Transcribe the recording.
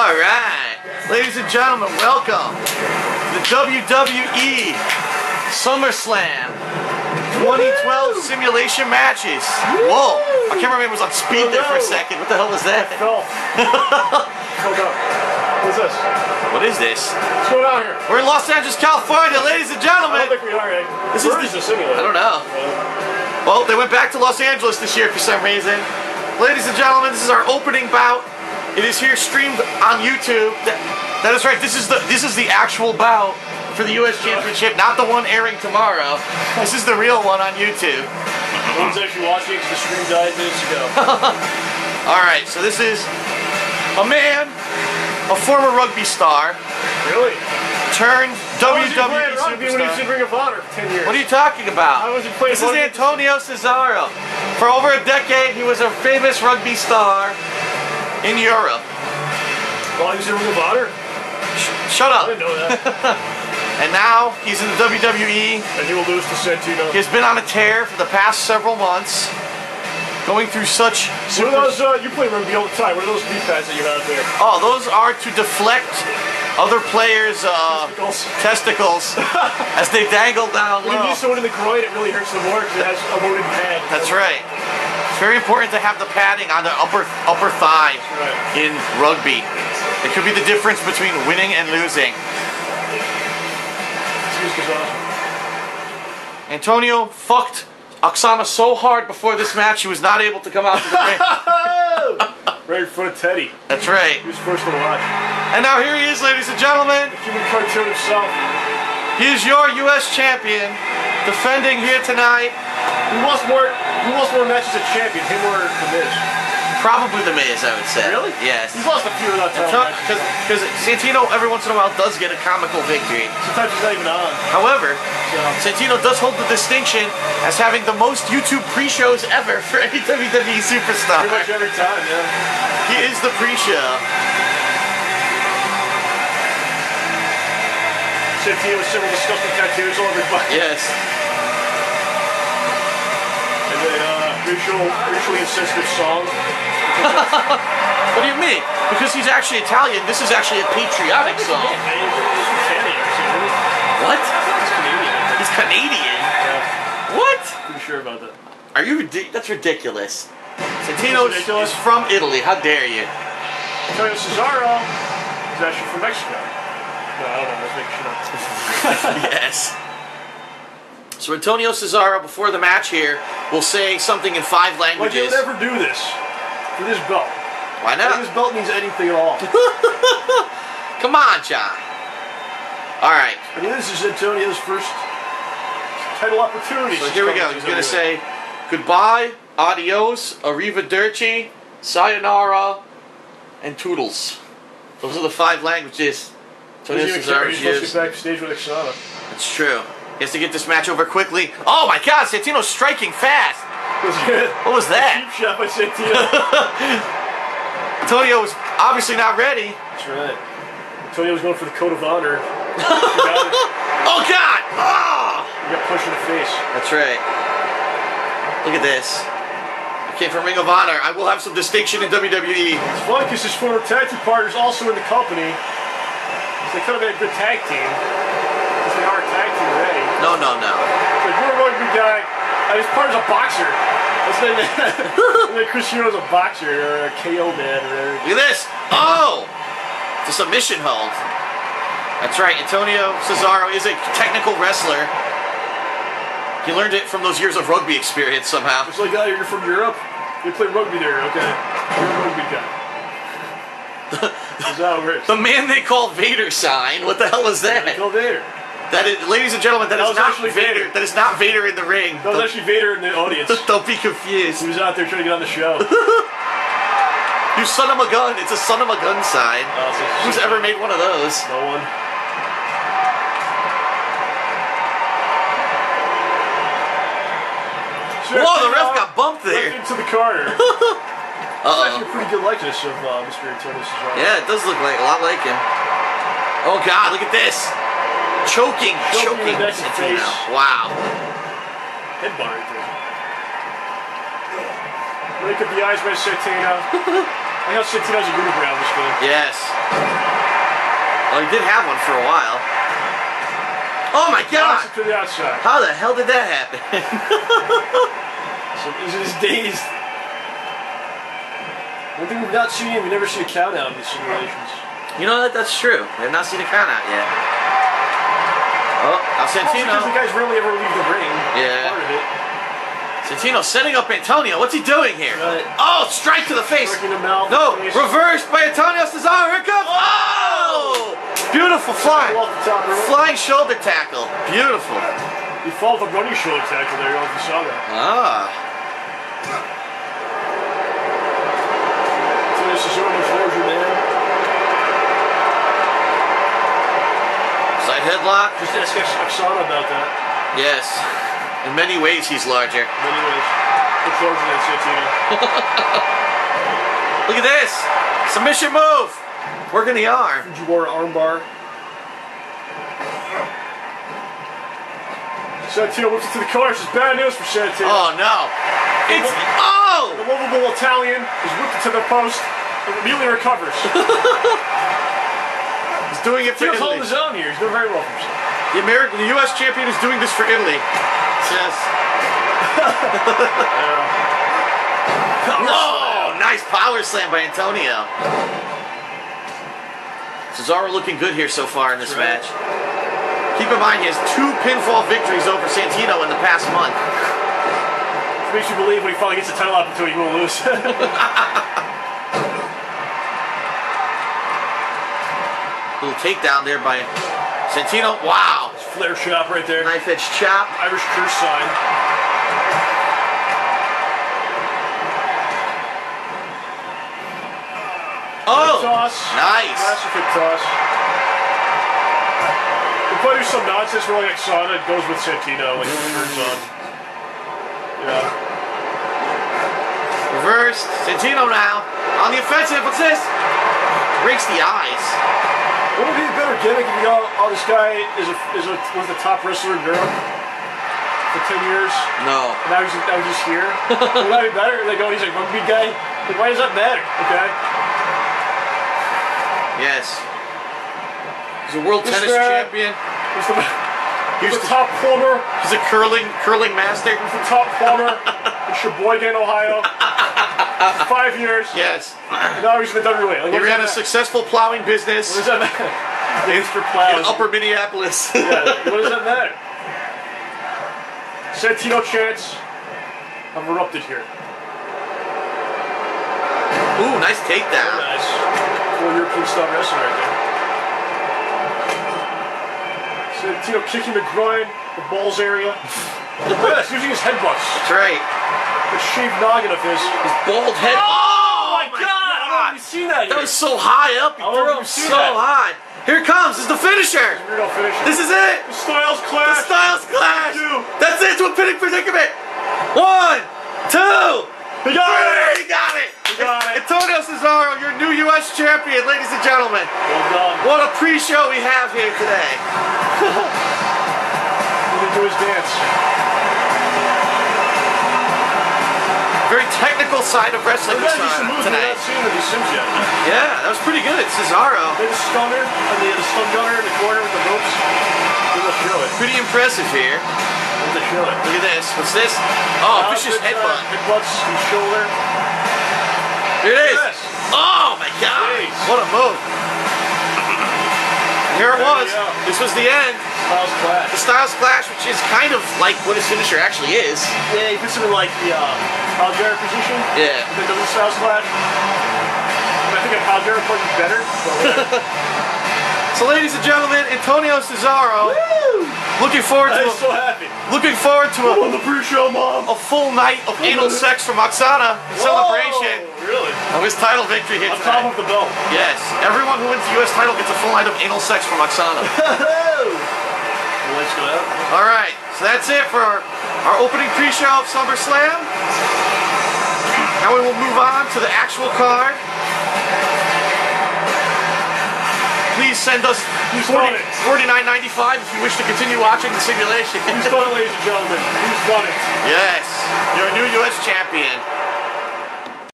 All right, ladies and gentlemen, welcome to the WWE SummerSlam 2012 simulation matches. Whoa, my cameraman was on speed there for a second. What the hell was that? Phil. Hold up. What's this? What is this? What's going on here? We're in Los Angeles, California, ladies and I don't gentlemen. think we are? This Where is is the- anyway? I don't know. Well, they went back to Los Angeles this year for some reason. Ladies and gentlemen, this is our opening bout. It is here streamed on YouTube. That, that is right. This is the this is the actual bout for the U.S. Championship, not the one airing tomorrow. This is the real one on YouTube. No one's actually watching because the stream died minutes ago. All right, so this is a man, a former rugby star, really? turned How was he WWE rugby when he was in superstar. Ring of Honor for 10 years? What are you talking about? How was he playing This is? Antonio Cesaro. For over a decade, he was a famous rugby star in Europe. While he was in Ring of Honor? Shut I didn't know that. And now he's in the WWE. and he will lose to Santino. He has been on a tear for the past several months, going through such What are those, uh, you play rugby all the time. What are those knee pads that you have there? Oh, those are to deflect other players' uh, Testicles. testicles as they dangle down When you low. use someone in the groin, it really hurts them more because it has a loaded pad. That's right. Very important to have the padding on the upper upper thigh right. in rugby. It could be the difference between winning and losing. Antonio fucked Oksana so hard before this match, he was not able to come out to the ring. Right in front of Teddy. That's right. He was first to watch. And now here he is, ladies and gentlemen. Human cartoon himself. He is your U.S. champion, defending here tonight. Who lost more? Who lost more matches as champion? Him or The Miz? Probably the Miz, I would say. Really? Yes. He's lost a few of that time. Because Santino every once in a while does get a comical victory. Sometimes he's not even on. However, So. Santino does hold the distinction as having the most YouTube pre-shows ever for any WWE superstar. Pretty much every time, yeah. He is the pre-show. Santino with several disgusting tattoos all over his body. Yes. Racial, racially insensitive song. What do you mean? Because he's actually Italian. This is actually a patriotic song. Hey, he's from Canada, actually. What? He's Canadian. I think. He's Canadian. Yeah, What? pretty sure about that. Are you? Ridic- that's ridiculous. Santino That's is from Italy. How dare you? Antonio Cesaro is actually from Mexico. No, I don't know. Let's make shit up. yes. So Antonio Cesaro, before the match here, will say something in five Like languages. would never do this for this belt. Why not? this belt means anything at all. Come on, John. All right. I mean, this is Antonio's first title opportunity. So here we go. He's gonna say goodbye, adios, arrivederci, sayonara, and toodles. Those are the five languages. Even. Cesaro's He's supposed to used. backstage with Xana. It's true. He has to get this match over quickly. Oh my God, Santino's striking fast. What was that? Cheap shot by Santino. Antonio was obviously not ready. That's right. Antonio was going for the code of honor. he, got it. Oh God! Oh! he got punched in the face. That's right. Look at this. I came from Ring of Honor. I will have some distinction in. WWE. It's funny because his former tag team partner is also in the company. So they could have been a good tag team. Because they are a tag team No, no, no. So you're a rugby guy. And his partner's a boxer. That's and then Chris Hero's a boxer or a KO man or whatever. Look at this. Oh! It's a submission hold. That's right. Antonio Cesaro is a technical wrestler. He learned it from those years of rugby experience somehow. It's like, oh, you're from Europe? You play rugby there, okay. You're a rugby guy. That's how it works. The man they call Vader sign. What the hell is that? Go Vader. That is, ladies and gentlemen, that, That is not actually Vader. Vader. That is not Vader in the ring. That was actually Vader in the audience. Don't be confused. He was out there trying to get on the show. You son of a gun. It's a son of a gun sign. Uh, so- Who's ever made one of those? No one. Sure, Whoa, the ref got bumped there. into the corner. That's Uh-oh. actually a pretty good likeness of uh, Mr. Antonio Cesaro. Yeah, it does look like a lot like him. Oh God, look at this. Choking, Choking choking. the neck and Santino. face. Wow. Headbutt right there. Break up the eyes by Santino. I know Santino's a unibrow this game. Yes. Well, he did have one for a while. Oh my god! To the outside. How the hell did that happen? So he's, just dazed. One thing we've not seen, we never see a count out in these simulations. you know that that's true. We have not seen a count out yet. Oh, now Also, because the guys rarely ever leave the ring. Yeah. Part of it. Santino setting up Antonio. What's he doing here? Right. Oh, strike to the face. Striking the mouth. No, reversed by Antonio Cesaro. Here it comes. Oh! Beautiful fly. Off the top rope. Flying shoulder tackle. Beautiful. He followed the running shoulder tackle there. I don't know if you saw that. Ah. So this is so much larger, man. Side headlock. Just ask Oksana about that. Yes. In many ways, he's larger. In many ways. Much larger than Santino. Look at this. Submission move. Working the arm. Fujiwara armbar. Santino whips it to the corner. This is bad news for Santino. Oh, no. It's. Oh! The lovable Italian is whipped to the post and immediately recovers. He's doing it for Tino's Italy. holding his own here. He's doing very well for himself. The American, the U.S. champion is doing this for Italy. Yes. Oh, nice power slam by Antonio. Cesaro looking good here so far in this right. match. Keep in mind he has two pinfall victories over Santino in the past month. It makes you believe when he finally gets the title opportunity, he will lose. Little takedown there by Santino. Wow. Flare shot right there. Knife edge chop. Irish curse sign. Oh, Toss. nice. Massive toss. Probably do some nonsense where like Oksana goes with Santino, like he turns on. Yeah. Reversed. Santino now on the offensive. What's this? Breaks the eyes. Wouldn't it be a better gimmick if you got oh, this guy is a, is a, was the top wrestler in Europe for 10 years? No. And Now he's, now he's just here. Would that be better? They oh, go, he's like rugby guy. Like, why does that matter? Okay. Yes. He's a world This tennis guy- champion. He's the, He's he's the the, top plumber. he's a curling curling master. He's the top plumber in Sheboygan, Ohio. Five years. Yes. And now he's in the WA. Like, He ran a successful plowing business What does that matter? Thanks in. Upper Minneapolis. Yeah, what does that matter? Santino chants have erupted here. Ooh, nice takedown. Nice. Full European style wrestling right there. Santino kicking the groin, the balls area. Look at this, using his headbutts. That's right. The shaved noggin of his. His Bald head. Oh, oh my god! I don't know if you've seen that That was so high up. He I threw him so that. high. Here it comes. This is the finisher. Weirdo finish. This is it. the Styles The clash. Styles Clash. Two. That's it to a pinning predicament. One, two, He got three. it. He got it. He got it. Antonio Cesaro, your new U.S. champion, ladies and gentlemen. Well done. What a pre-show we have here today. Him do his dance. Very technical side of wrestling We're we gonna do saw some moves we're tonight. with Sims yet. Yeah, that was pretty good. Cesaro, There's a stunner, and the, stun gunner in the corner with the ropes. We're gonna show it. pretty impressive here. We're gonna show it. Look at this. What's this? Oh, vicious good, uh, headbutt. Headbutts and shoulder. Here it is. Yes. Oh my God! Jeez. What a move! Here it was. This was the end. Styles clash. The Styles Clash, which is kind of like what his finisher actually is. Yeah, he puts him in like the uh, Kyle Jarrett position. Yeah. And then does the Styles clash. I think a Kyle Jarrett part is better. But. So, ladies and gentlemen, Antonio Cesaro. Woo! Looking forward to I'm a, so happy. looking forward to a, On the pre-show, mom. a full night of anal sex from Oksana in celebration Whoa, really? of his title victory here On top of the belt. Yes, everyone who wins the U.S. title gets a full night of anal sex from Oksana. All right, so that's it for our, our opening pre-show of SummerSlam. Now we will move on to the actual card. Please send us Who's 40, done it? $49.95 if you wish to continue watching the simulation. Who's done it, ladies and gentlemen? Who's done it? yes, your new U.S. champion,